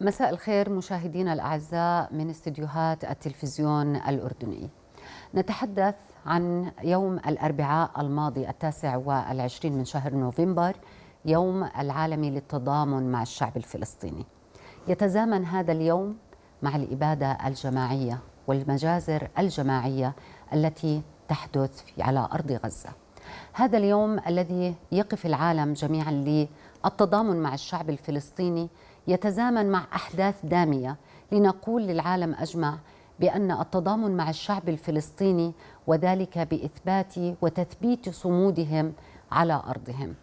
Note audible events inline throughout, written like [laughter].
مساء الخير مشاهدينا الأعزاء من استديوهات التلفزيون الأردني. نتحدث عن يوم الأربعاء الماضي التاسع والعشرين من شهر نوفمبر يوم العالمي للتضامن مع الشعب الفلسطيني. يتزامن هذا اليوم مع الإبادة الجماعية والمجازر الجماعية التي تحدث على أرض غزة. هذا اليوم الذي يقف العالم جميعا للتضامن مع الشعب الفلسطيني يتزامن مع أحداث دامية لنقول للعالم أجمع بأن التضامن مع الشعب الفلسطيني وذلك بإثبات وتثبيت صمودهم على أرضهم.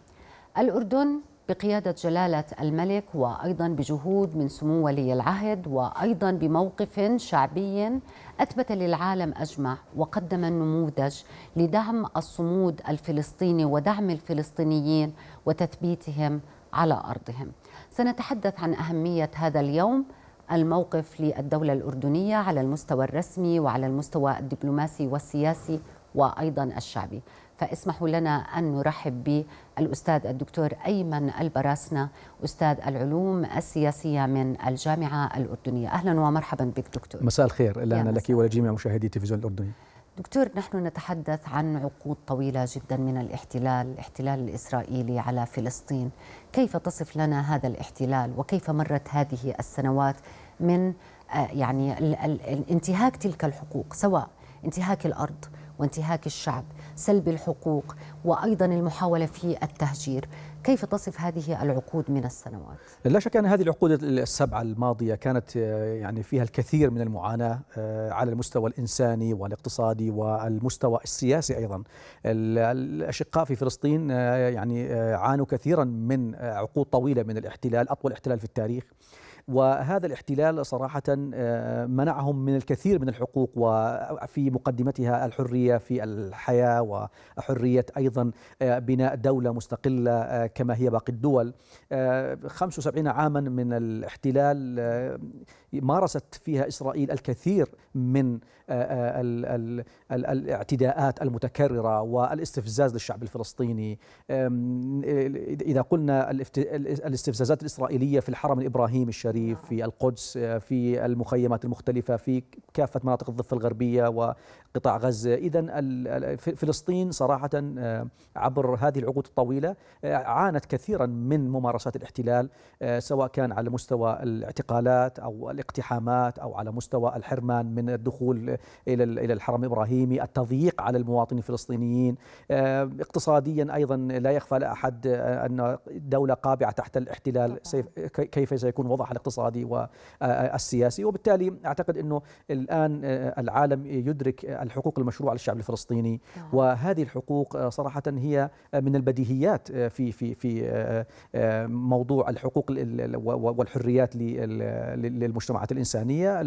الأردن بقيادة جلالة الملك وأيضا بجهود من سمو ولي العهد وأيضا بموقف شعبي أثبت للعالم أجمع وقدم النموذج لدعم الصمود الفلسطيني ودعم الفلسطينيين وتثبيتهم على أرضهم. سنتحدث عن أهمية هذا اليوم الموقف للدولة الأردنية على المستوى الرسمي وعلى المستوى الدبلوماسي والسياسي وأيضا الشعبي. فاسمحوا لنا أن نرحب بالأستاذ الدكتور أيمن البراسنه أستاذ العلوم السياسية من الجامعة الأردنية. أهلا ومرحبا بك دكتور. مساء الخير. لنا لك ولجميع مشاهدي التلفزيون الأردني. دكتور نحن نتحدث عن عقود طويلة جدا من الاحتلال الاحتلال الإسرائيلي على فلسطين. كيف تصف لنا هذا الاحتلال؟ وكيف مرت هذه السنوات من يعني انتهاك تلك الحقوق سواء انتهاك الأرض وانتهاك الشعب سلب الحقوق وأيضا المحاولة في التهجير. كيف تصف هذه العقود من السنوات؟ لا شك أن هذه العقود السبعة الماضية كانت يعني فيها الكثير من المعاناة على المستوى الإنساني والاقتصادي والمستوى السياسي أيضا. الأشقاء في فلسطين يعني عانوا كثيرا من عقود طويلة من الاحتلال أطول احتلال في التاريخ. وهذا الاحتلال صراحة منعهم من الكثير من الحقوق وفي مقدمتها الحرية في الحياة وحرية أيضا بناء دولة مستقلة كما هي باقي الدول. 75 عاما من الاحتلال مارست فيها إسرائيل الكثير من الاعتداءات المتكررة والاستفزاز للشعب الفلسطيني. إذا قلنا الاستفزازات الإسرائيلية في الحرم الإبراهيمي الشريف في القدس في المخيمات المختلفة في كافة مناطق الضفة الغربية وقطاع غزة. إذا فلسطين صراحة عبر هذه العقود الطويلة عانت كثيرا من ممارسات الاحتلال سواء كان على مستوى الاعتقالات أو الاقتحامات أو على مستوى الحرمان من الدخول إلى إلى الحرم الإبراهيمي التضييق على المواطنين الفلسطينيين. اقتصاديا أيضا لا يخفى لأحد أن دولة قابعة تحت الاحتلال كيف سيكون وضعها الاقتصادي والسياسي وبالتالي أعتقد أنه الآن العالم يدرك الحقوق المشروعة للشعب الفلسطيني. وهذه الحقوق صراحة هي من البديهيات في في في موضوع الحقوق والحريات للمجتمعات الإنسانية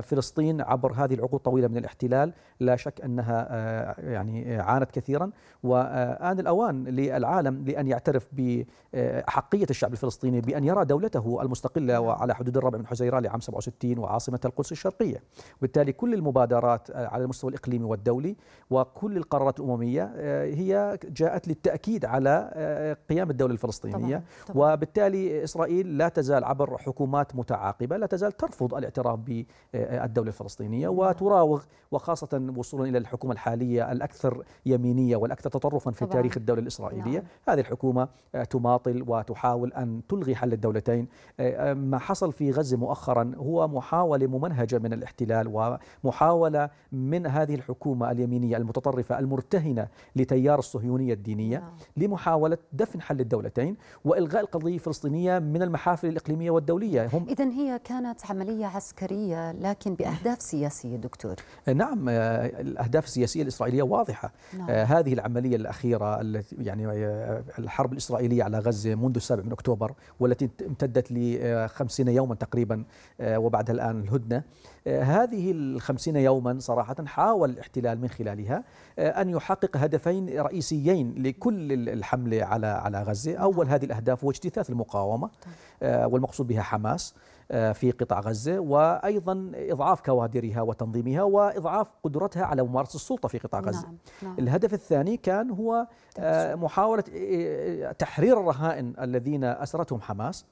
فلسطين عبر هذه العقود الطويلة من الاحتلال لا شك أنها يعني عانت كثيرا وآن الأوان للعالم لأن يعترف بحقية الشعب الفلسطيني بأن يرى دولته المستقلة وعلى حدود الرابع من حزيران لعام 67 وعاصمة القدس الشرقية وبالتالي كل المبادرات على المستوى الإقليمي والدولي وكل القرارات الأممية هي جاءت للتأكيد على قيام الدولة الفلسطينية طبعا. طبعا. وبالتالي إسرائيل لا تزال عبر حكومات متعاقبة لا تزال ترفض الاعتراف بالدولة الفلسطينية وتراوغ وخاصة وصولا إلى الحكومة الحالية الأكثر يمينية والأكثر تطرفا في طبعا. تاريخ الدولة الإسرائيلية نعم. هذه الحكومة تماطل وتحاول أن تلغي حل الدولتين ما حصل في غزة مؤخرا هو محاولة ممنهجة من الاحتلال ومحاولة من هذه الحكومة اليمينية المتطرفة المرتهنة لتيار الصهيونية الدينية نعم. لمحاولة دفن حل الدولتين وإلغاء القضية الفلسطينية من المحافل الإقليمية والدولية هم إذا هي كانت عملية عسكرية لكن بأهداف سياسية دكتور. نعم الأهداف السياسية الإسرائيلية واضحة. نعم. هذه العملية الأخيرة التي يعني الحرب الإسرائيلية على غزة منذ السابع من أكتوبر والتي امتدت لخمسين يوما تقريبا وبعدها الآن الهدنة. هذه الخمسين يوما صراحة حاول الاحتلال من خلالها أن يحقق هدفين رئيسيين لكل الحملة على على غزة. أول هذه الأهداف هو اجتثاث المقاومة والمقصود بها حماس. في قطاع غزة وأيضا إضعاف كوادرها وتنظيمها وإضعاف قدرتها على ممارسة السلطة في قطاع غزة نعم. نعم. الهدف الثاني كان هو محاولة تحرير الرهائن الذين أسرتهم حماس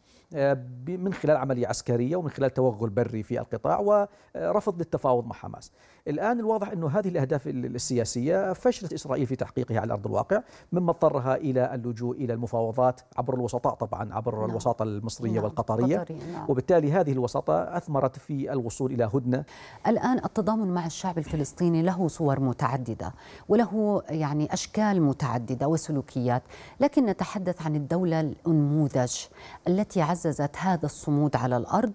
من خلال عملية عسكرية ومن خلال توغل بري في القطاع ورفض للتفاوض مع حماس الآن الواضح أنه هذه الأهداف السياسية فشلت إسرائيل في تحقيقها على أرض الواقع مما اضطرها إلى اللجوء إلى المفاوضات عبر الوسطاء طبعا عبر نعم. الوساطة المصرية نعم. والقطرية نعم. وبالتالي هذه الوساطة أثمرت في الوصول إلى هدنة الآن التضامن مع الشعب الفلسطيني له صور متعددة وله يعني أشكال متعددة وسلوكيات لكن نتحدث عن الدولة الأنموذج التي عززت هذا الصمود على الأرض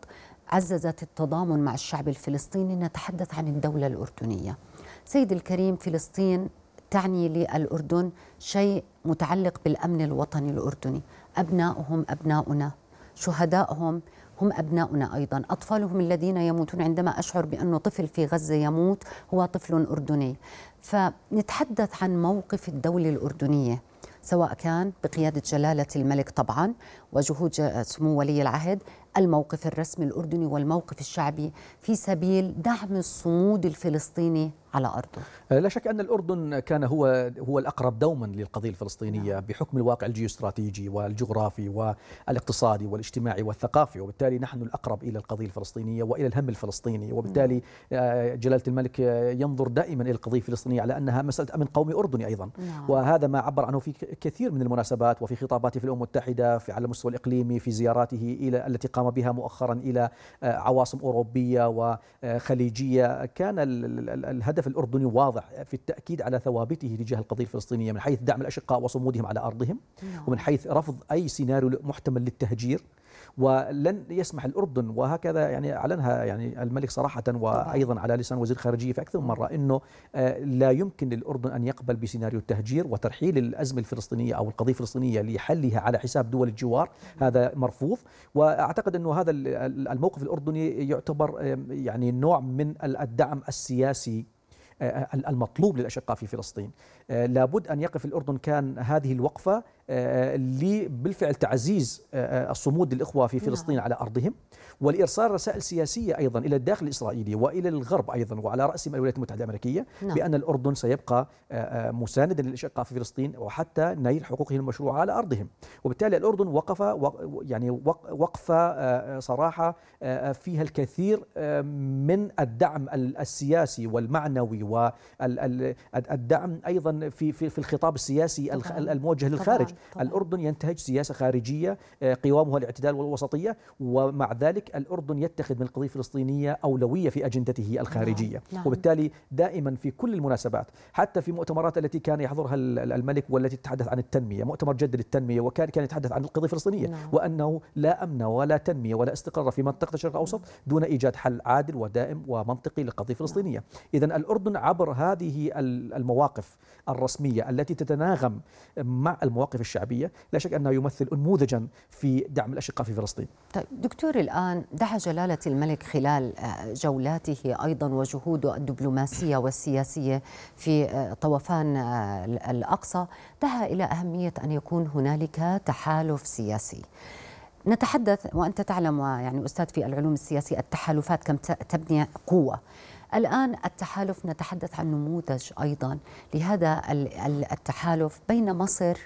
عززت التضامن مع الشعب الفلسطيني. نتحدث عن الدولة الأردنية. سيد الكريم فلسطين تعني للأردن شيء متعلق بالأمن الوطني الأردني. أبناؤهم أبناؤنا شهدائهم هم أبناؤنا أيضا. أطفالهم الذين يموتون عندما أشعر بأنه طفل في غزة يموت هو طفل أردني. فنتحدث عن موقف الدولة الأردنية. سواء كان بقيادة جلالة الملك طبعا وجهود سمو ولي العهد الموقف الرسمي الأردني والموقف الشعبي في سبيل دعم الصمود الفلسطيني على أرضه لا شك أن الأردن كان هو هو الأقرب دوما للقضية الفلسطينية نعم. بحكم الواقع الجيوستراتيجي والجغرافي والاقتصادي والاجتماعي والثقافي وبالتالي نحن الأقرب إلى القضية الفلسطينية وإلى الهم الفلسطيني وبالتالي نعم. آه، جلالة الملك ينظر دائما إلى القضية الفلسطينية على أنها مسألة أمن قومي أردني أيضا نعم. وهذا ما عبر عنه في كثير من المناسبات وفي خطاباته في الأمم المتحدة في على المستوى الإقليمي في زياراته إلى التي قام بها مؤخرا إلى آه، عواصم أوروبية وخليجية كان الهدف الأردني واضح في التأكيد على ثوابته تجاه القضية الفلسطينية من حيث دعم الأشقاء وصمودهم على أرضهم نعم. ومن حيث رفض أي سيناريو محتمل للتهجير ولن يسمح الأردن وهكذا يعني أعلنها يعني الملك صراحة وأيضا على لسان وزير الخارجية في أكثر من مرة أنه آه، لا يمكن للأردن أن يقبل بسيناريو التهجير وترحيل الأزمة الفلسطينية أو القضية الفلسطينية لحلها على حساب دول الجوار. هذا مرفوض. وأعتقد أنه هذا الموقف الأردني يعتبر يعني نوع من الدعم السياسي آه، المطلوب للأشقاء في فلسطين. آه، لابد أن يقف الأردن كان هذه الوقفة آه، بالفعل تعزيز الصمود للإخوة في فلسطين نعم. على أرضهم ولإرسال رسائل سياسية أيضا إلى الداخل الإسرائيلي وإلى الغرب أيضا وعلى رأسهم الولايات المتحدة الأمركية نعم. بأن الأردن سيبقى مساندا للأشقاء في فلسطين وحتى نيل حقوقهم المشروعة على أرضهم وبالتالي الأردن وقف يعني وقفة صراحة فيها الكثير من الدعم السياسي والمعنوي والدعم أيضا في في في الخطاب السياسي طبعاً. الموجه للخارج طبعاً. الأردن ينتهج سياسة خارجية آه، قوامها الاعتدال والوسطية ومع ذلك الأردن يتخذ من القضية الفلسطينية أولوية في أجندته الخارجية نعم. نعم. وبالتالي دائما في كل المناسبات حتى في مؤتمرات التي كان يحضرها الملك والتي تتحدث عن التنمية مؤتمر جد للتنميه وكان كان يتحدث عن القضية الفلسطينية نعم. وأنه لا أمن ولا تنمية ولا استقرار في منطقة الشرق الأوسط دون إيجاد حل عادل ودائم ومنطقي للقضية الفلسطينية نعم. اذا الأردن عبر هذه المواقف الرسمية التي تتناغم مع المواقف الشعبية لا شك أنه يمثل أنموذجا في دعم الأشقاء في فلسطين. طيب دكتور الآن دعا جلالة الملك خلال آه، جولاته أيضا وجهوده الدبلوماسية والسياسية في آه، طوفان آه، الأقصى. دعا إلى أهمية أن يكون هنالك تحالف سياسي. نتحدث وأنت تعلم يعني أستاذ في العلوم السياسية التحالفات كم تبني قوة. الآن التحالف نتحدث عن نموذج أيضا. لهذا التحالف بين مصر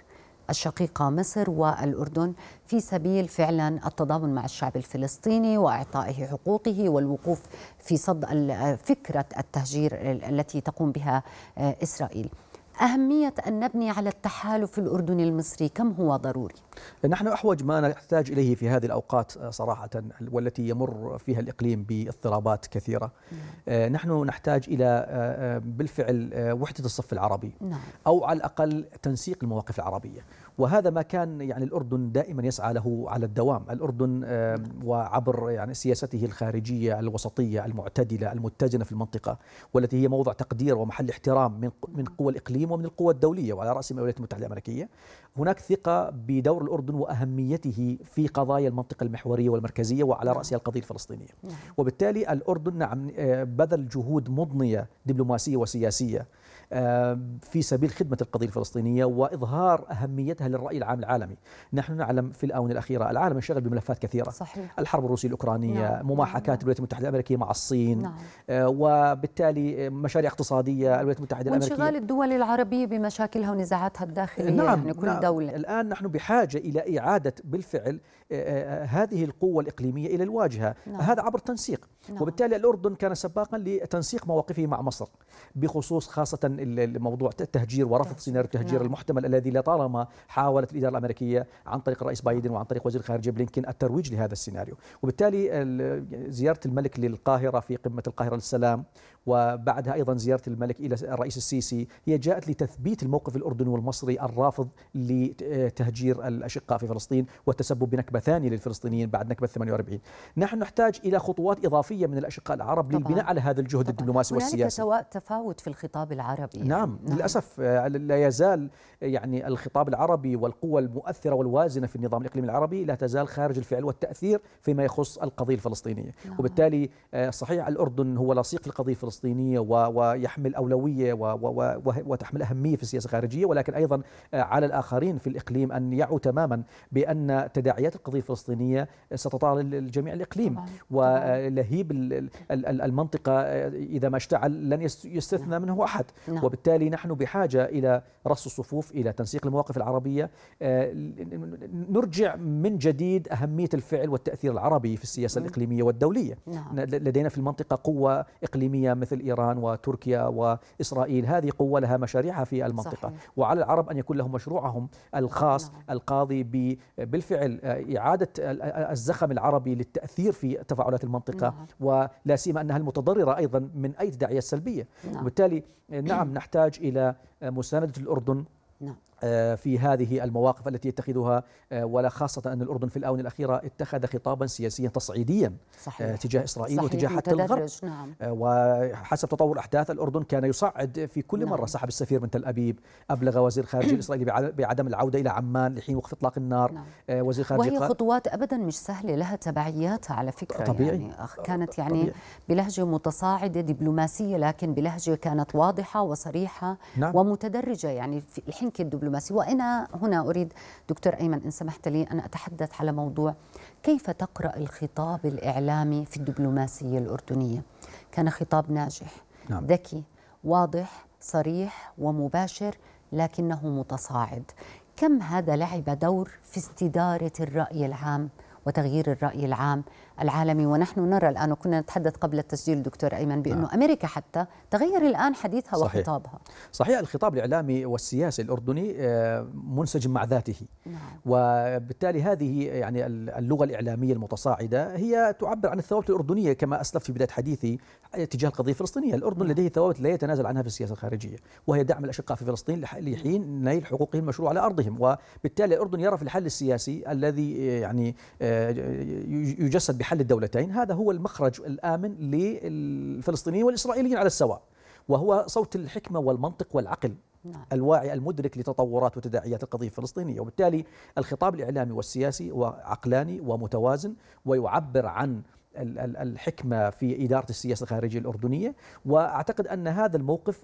الشقيقة مصر والأردن في سبيل فعلا التضامن مع الشعب الفلسطيني وإعطائه حقوقه والوقوف في صد فكرة التهجير التي تقوم بها إسرائيل أهمية أن نبني على التحالف الأردني المصري كم هو ضروري؟ نحن أحوج ما نحتاج إليه في هذه الأوقات صراحة والتي يمر فيها الإقليم باضطرابات كثيرة. نعم. آه، نحن نحتاج إلى آه، آه، بالفعل وحدة الصف العربي. نعم. أو على الأقل تنسيق المواقف العربية. وهذا ما كان يعني الأردن دائما يسعى له على الدوام. الأردن وعبر يعني سياسته الخارجية الوسطية المعتدلة المتزنة في المنطقة والتي هي موضع تقدير ومحل احترام من من قوى الإقليم ومن القوى الدولية وعلى رأسهم الولايات المتحدة الأمريكية. هناك ثقة بدور الأردن وأهميته في قضايا المنطقة المحورية والمركزية وعلى نعم. رأسها القضية الفلسطينية نعم. وبالتالي الأردن نعم بذل جهود مضنية دبلوماسية وسياسية في سبيل خدمة القضية الفلسطينية وإظهار أهميتها للرأي العام العالمي نحن نعلم في الآونة الأخيرة العالم انشغل بملفات كثيرة صحيح. الحرب الروسية الأوكرانية نعم. مماحكات نعم. الولايات المتحدة الأمريكية مع الصين نعم. وبالتالي مشاريع اقتصادية الولايات المتحدة الأمريكية وانشغال الدول العربية بمشاكلها ونزاعاتها الداخلية نعم. يعني كل نعم. دولة الآن نحن بحاجة إلى إعادة بالفعل هذه القوة الإقليمية إلى الواجهة نعم. هذا عبر تنسيق نعم. وبالتالي الأردن كان سباقا لتنسيق مواقفه مع مصر بخصوص خاصة موضوع التهجير ورفض سيناريو التهجير نعم. المحتمل الذي لطالما حاولت الإدارة الأمريكية عن طريق الرئيس بايدن وعن طريق وزير الخارجية بلينكين الترويج لهذا السيناريو وبالتالي زيارة الملك للقاهرة في قمة القاهرة للسلام وبعدها أيضا زيارة الملك إلى الرئيس السيسي هي جاءت لتثبيت الموقف الأردني والمصري الرافض لتهجير الأشقاء في فلسطين والتسبب بنكبة ثانية للفلسطينيين بعد نكبة 48 نحن نحتاج إلى خطوات إضافية من الأشقاء العرب طبعا. للبناء على هذا الجهد طبعا. الدبلوماسي والسياسي هنالك تفاوت في الخطاب العربي نعم, نعم للأسف لا يزال يعني الخطاب العربي والقوة المؤثرة والوازنة في النظام الإقليمي العربي لا تزال خارج الفعل والتأثير فيما يخص القضية الفلسطينية نعم. وبالتالي صحيح الأردن هو لصيق في القضية الفلسطينية ويحمل أولوية وتحمل أهمية في السياسة الخارجية ولكن أيضا على الآخرين في الإقليم أن يعوا تماما بأن تداعيات القضية الفلسطينية ستطال جميع الإقليم طبعا. ولهيب المنطقة إذا ما اشتعل لن يستثنى منه أحد نعم. وبالتالي نحن بحاجة إلى رص الصفوف إلى تنسيق المواقف العربية نرجع من جديد أهمية الفعل والتأثير العربي في السياسة الإقليمية والدولية نعم. لدينا في المنطقة قوة إقليمية مثل إيران وتركيا وإسرائيل هذه قوة لها مشاريعها في المنطقة صحيح. وعلى العرب أن يكون لهم مشروعهم الخاص نعم. القاضي بالفعل إعادة الزخم العربي للتأثير في تفاعلات المنطقة نعم. ولا سيما أنها المتضررة أيضا من أي تداعيات سلبية نعم. وبالتالي نعم نحتاج إلى مساندة الأردن نعم. آه، في هذه المواقف التي يتخذها آه، ولا خاصة أن الأردن في الآونة الأخيرة اتخذ خطابا سياسيا تصعيديا صحيح. آه، تجاه إسرائيل صحيح. وتجاه حتى الغرب نعم. وحسب تطور أحداث الأردن كان يصعد في كل مرة نعم. سحب السفير من تل أبيب أبلغ وزير الخارجية الإسرائيلي [coughs] بعدم العودة إلى عمان لحين وقف إطلاق النار نعم. وزير الخارجية وهي خطوات أبدا مش سهلة لها تبعياتها على فكرة طبيعي. يعني كانت يعني طبيعي. بلهجة متصاعدة دبلوماسية لكن بلهجة كانت واضحة وصريحة نعم. ومتدرجة يعني الحنكة الدبلوماسية وأنا هنا أريد دكتور أيمن إن سمحت لي أن أتحدث على موضوع كيف تقرأ الخطاب الإعلامي في الدبلوماسية الأردنية. كان خطاب ناجح نعم. ذكي واضح صريح ومباشر لكنه متصاعد. كم هذا لعب دور في استدارة الرأي العام وتغيير الرأي العام العالمي ونحن نرى الآن وكنا نتحدث قبل التسجيل دكتور أيمن بأنه نعم. أمريكا حتى تغير الآن حديثها صحيح. وخطابها صحيح الخطاب الإعلامي والسياسي الأردني آه، منسجم مع ذاته نعم. وبالتالي هذه يعني اللغة الإعلامية المتصاعدة هي تعبر عن الثوابت الأردنية كما أسلفت في بداية حديثي تجاه القضية الفلسطينية الأردن نعم. لديه ثوابت لا يتنازل عنها في السياسة الخارجية وهي دعم الأشقاء في فلسطين لحين نيل حقوقهم المشروع على أرضهم وبالتالي الأردن يرى في الحل السياسي الذي يعني آه، يجسد بحل الدولتين هذا هو المخرج الآمن للفلسطينيين والإسرائيليين على السواء وهو صوت الحكمة والمنطق والعقل نعم. الواعي المدرك لتطورات وتداعيات القضية الفلسطينية وبالتالي الخطاب الإعلامي والسياسي هو عقلاني ومتوازن ويعبر عن الحكمة في إدارة السياسة الخارجية الأردنية وأعتقد أن هذا الموقف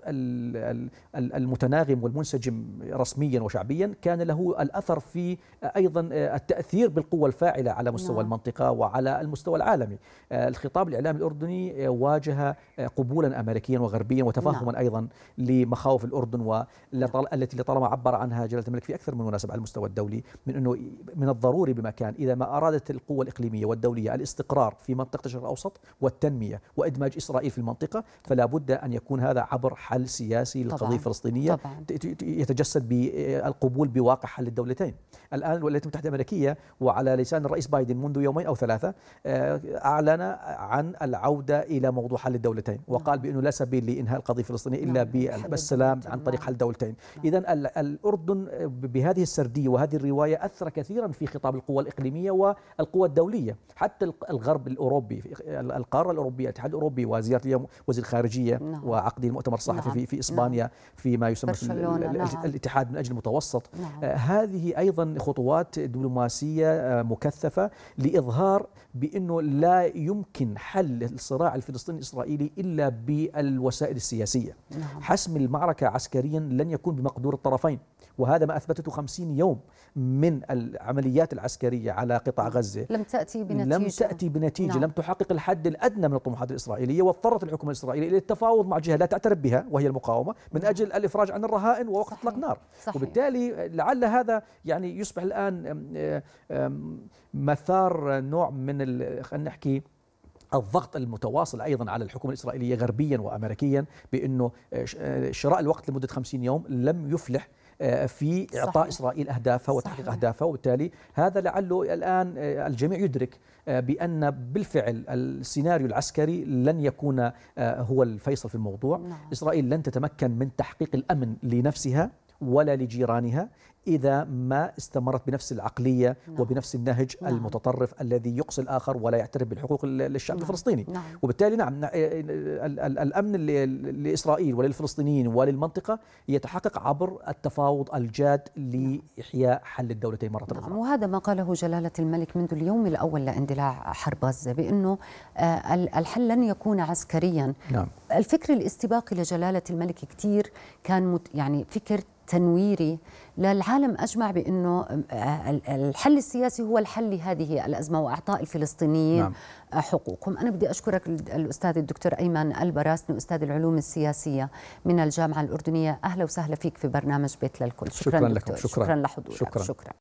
المتناغم والمنسجم رسميا وشعبيا كان له الأثر في أيضا التأثير بالقوة الفاعلة على مستوى نعم. المنطقة وعلى المستوى العالمي الخطاب الإعلامي الأردني واجه قبولا أمريكيا وغربيا وتفهما نعم. أيضا لمخاوف الأردن والتي لطالما عبر عنها جلالة الملك في أكثر من مناسبة على المستوى الدولي من أنه من الضروري بمكان إذا ما أرادت القوة الإقليمية والدولية الاستقرار في منطقة الشرق الأوسط والتنمية وإدماج إسرائيل في المنطقة فلا بد أن يكون هذا عبر حل سياسي للقضية الفلسطينية طبعا. يتجسد بالقبول بواقع حل الدولتين الآن الولايات المتحدة الأمريكية وعلى لسان الرئيس بايدن منذ يومين أو ثلاثة آه، أعلن عن العودة إلى موضوع حل الدولتين وقال نعم. بأنه لا سبيل لإنهاء القضية الفلسطينية إلا نعم. بالسلام عن طريق حل دولتين نعم. إذا الأردن بهذه السردية وهذه الرواية أثر كثيرا في خطاب القوى الإقليمية والقوى الدولية حتى الغرب الأوروبي الأوروبي القارة الأوروبية الاتحاد الأوروبي وزيارة اليوم وزير الخارجية نعم. وعقد المؤتمر الصحفي نعم. في في إسبانيا نعم. فيما يسمى في نعم. الاتحاد من أجل المتوسط نعم. آه، هذه أيضا خطوات دبلوماسية آه، مكثفة لإظهار بأنه لا يمكن حل الصراع الفلسطيني الاسرائيلي إلا بالوسائل السياسية نعم. حسم المعركة عسكريا لن يكون بمقدور الطرفين وهذا ما أثبتته 50 يوم من العمليات العسكرية على قطاع غزة لم تأتي بنتيجة لم تأتي بنتيجة لم تحقق الحد الأدنى من الطموحات الإسرائيلية واضطرت الحكومة الإسرائيلية إلى التفاوض مع جهة لا تعترف بها وهي المقاومة من نعم. أجل الإفراج عن الرهائن ووقف. إطلاق نار صحيح. وبالتالي لعل هذا يعني يصبح الآن مثار نوع من خلينا نحكي الضغط المتواصل أيضا على الحكومة الإسرائيلية غربيا وامريكيا بأنه ش- شراء الوقت لمدة 50 يوم لم يفلح آه، في إعطاء صحيح. إسرائيل اهدافها وتحقيق صحيح. اهدافها وبالتالي هذا لعله الآن آه، الجميع يدرك آه، بأن بالفعل السيناريو العسكري لن يكون آه، هو الفيصل في الموضوع نعم. إسرائيل لن تتمكن من تحقيق الأمن لنفسها ولا لجيرانها إذا ما استمرت بنفس العقلية نعم. وبنفس النهج نعم. المتطرف الذي يقصي الآخر ولا يعترف بالحقوق ال- للشعب نعم. الفلسطيني نعم. وبالتالي نعم نع- ال- ال- الأمن ل- لإسرائيل وللفلسطينيين وللمنطقة يتحقق عبر التفاوض الجاد لإحياء حل الدولتين مرة نعم أخرى وهذا ما قاله جلالة الملك منذ اليوم الأول لاندلاع حرب غزة بأنه آه، ال- الحل لن يكون عسكريا نعم الفكر الاستباقي لجلالة الملك كتير كان يعني فكر تنويري للعالم أجمع بأنه ال- الحل السياسي هو الحل لهذه الأزمة وإعطاء الفلسطينيين نعم. حقوقهم أنا بدي أشكرك ال- الأستاذ الدكتور أيمن البراسني أستاذ العلوم السياسية من الجامعة الأردنية أهلا وسهلا فيك في برنامج بيت للكل شكراً لكم. دكتور. شكراً. شكرا لحضورك شكراً. شكرا